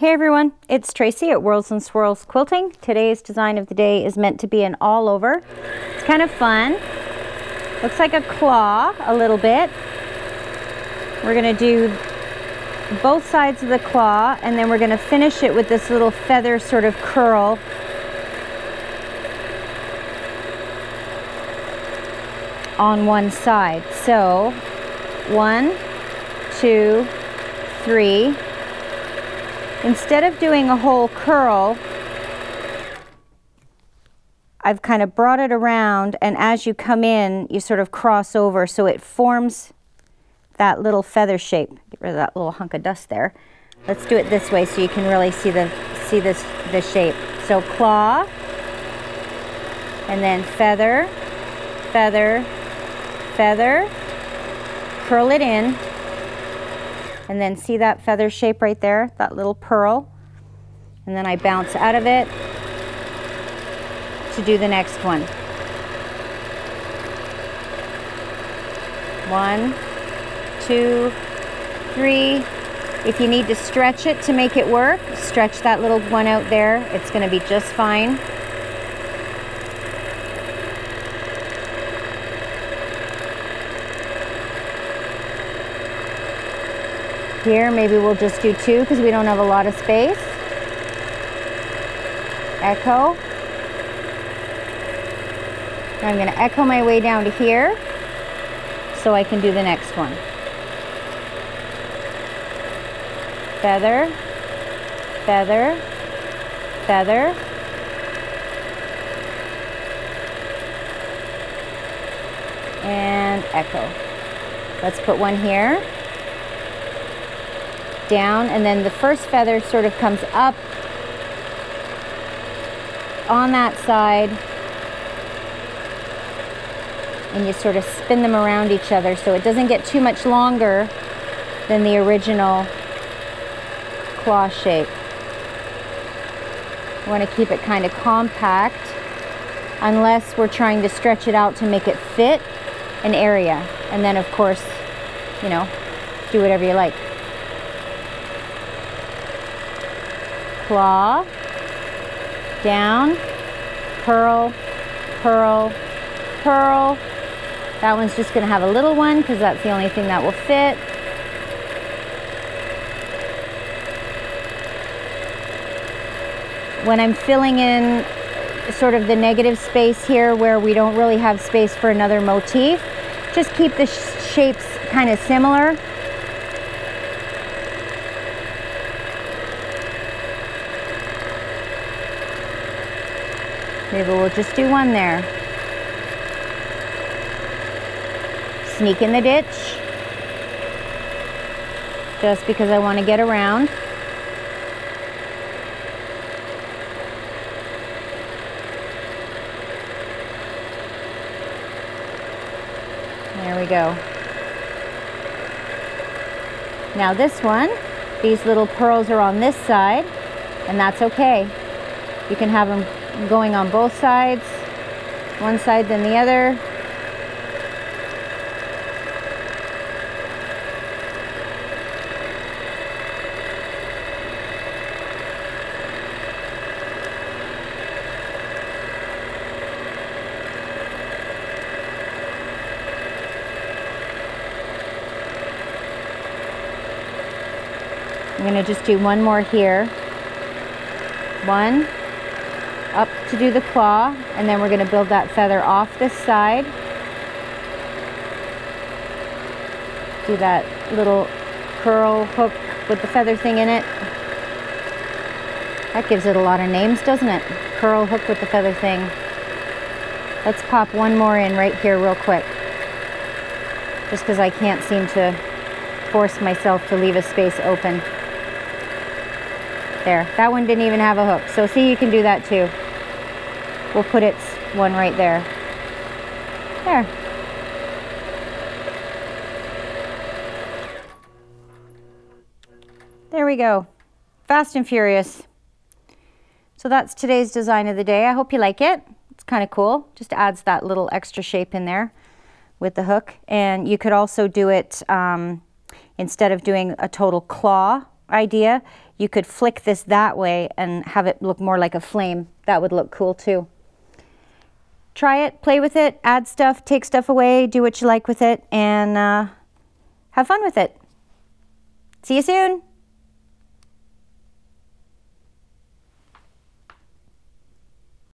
Hey everyone, it's Tracey at Whirls and Swirls Quilting. Today's design of the day is meant to be an all over. It's kind of fun. Looks like a claw a little bit. We're gonna do both sides of the claw and then we're gonna finish it with this little feather sort of curl on one side. So one, two, three, Instead of doing a whole curl, I've kind of brought it around and as you come in, you sort of cross over so it forms that little feather shape. Get rid of that little hunk of dust there. Let's do it this way so you can really see the see this the shape. So claw and then feather, feather, feather, curl it in, and then see that feather shape right there, that little pearl. And then I bounce out of it to do the next one. One, two, three. If you need to stretch it to make it work, stretch that little one out there. It's going to be just fine. Here, maybe we'll just do two because we don't have a lot of space. Echo. I'm going to echo my way down to here so I can do the next one. Feather, feather, feather. And echo. Let's put one here down and then the first feather sort of comes up on that side and you sort of spin them around each other so it doesn't get too much longer than the original claw shape. You want to keep it kind of compact unless we're trying to stretch it out to make it fit an area. And then of course, you know, do whatever you like. Claw, down, pearl, pearl, pearl. That one's just gonna have a little one because that's the only thing that will fit. When I'm filling in sort of the negative space here where we don't really have space for another motif, just keep the sh shapes kind of similar Maybe we'll just do one there. Sneak in the ditch. Just because I want to get around. There we go. Now this one, these little pearls are on this side, and that's okay. You can have them going on both sides, one side then the other. I'm going to just do one more here. One, up to do the claw and then we're going to build that feather off this side. Do that little curl hook with the feather thing in it. That gives it a lot of names, doesn't it? Curl hook with the feather thing. Let's pop one more in right here real quick. Just because I can't seem to force myself to leave a space open. There, that one didn't even have a hook. So see, you can do that too. We'll put its one right there. There. There we go. Fast and furious. So that's today's design of the day. I hope you like it. It's kind of cool. Just adds that little extra shape in there with the hook. And you could also do it um, instead of doing a total claw idea, you could flick this that way and have it look more like a flame. That would look cool too. Try it, play with it, add stuff, take stuff away, do what you like with it, and uh, have fun with it. See you soon.